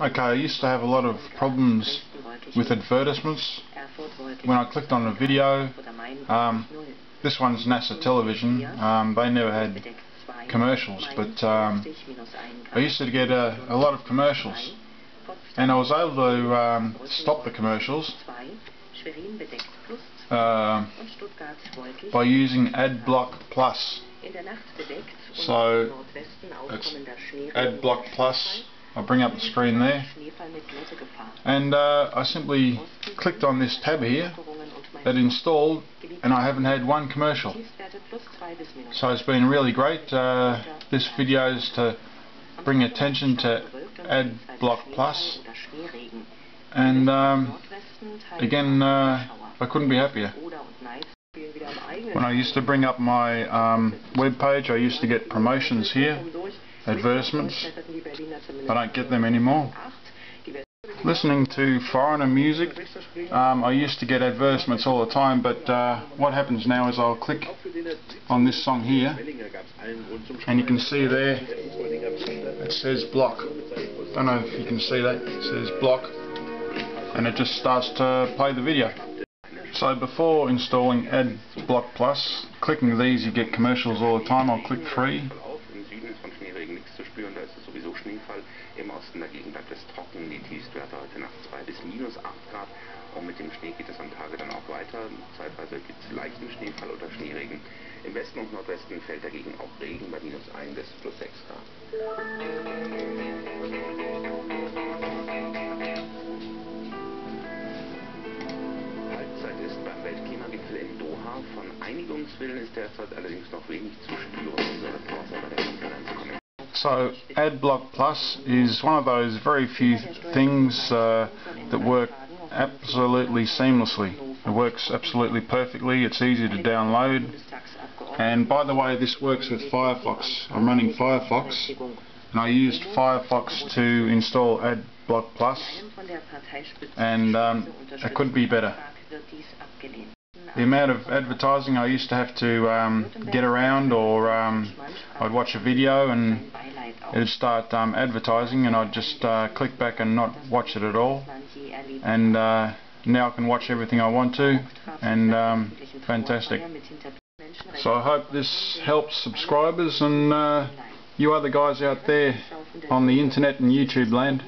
Okay, I used to have a lot of problems with advertisements. When I clicked on a video, um, this one's NASA television, um, they never had commercials, but um, I used to get a, a, lot of commercials. And I was able to um, stop the commercials uh, by using AdBlock Plus. So, AdBlock Plus I'll bring up the screen there. And uh, I simply clicked on this tab here that installed and I haven't had one commercial. So it's been really great uh, this video is to bring attention to AdBlock Plus. And um, again uh, I couldn't be happier. When I used to bring up my um, web page I used to get promotions here advertisements. I don't get them anymore. Listening to foreigner music, um, I used to get advertisements all the time, but uh, what happens now is I'll click on this song here, and you can see there, it says block. I don't know if you can see that, it says block, and it just starts to play the video. So before installing AdBlock Plus, clicking these you get commercials all the time, I'll click free, Schneefall. Im Osten dagegen bleibt es trocken, die Tiefstwerte heute Nacht 2 bis minus 8 Grad. Und mit dem Schnee geht es am Tage dann auch weiter. Zeitweise gibt es leichten Schneefall oder Schneeregen. Im Westen und Nordwesten fällt dagegen auch Regen bei minus 1 bis plus 6 Grad. Halbzeit ist beim Weltklimagipfel in Doha. Von Einigungswillen ist derzeit allerdings noch wenig zu So AdBlock Plus is one of those very few things uh, that work absolutely seamlessly. It works absolutely perfectly, it's easy to download and by the way this works with Firefox. I'm running Firefox and I used Firefox to install AdBlock Plus and um, it could be better the amount of advertising I used to have to um, get around or um, I'd watch a video and it would start um, advertising and I'd just uh, click back and not watch it at all. And uh, now I can watch everything I want to and um, fantastic. So I hope this helps subscribers and uh, you other guys out there on the internet and YouTube land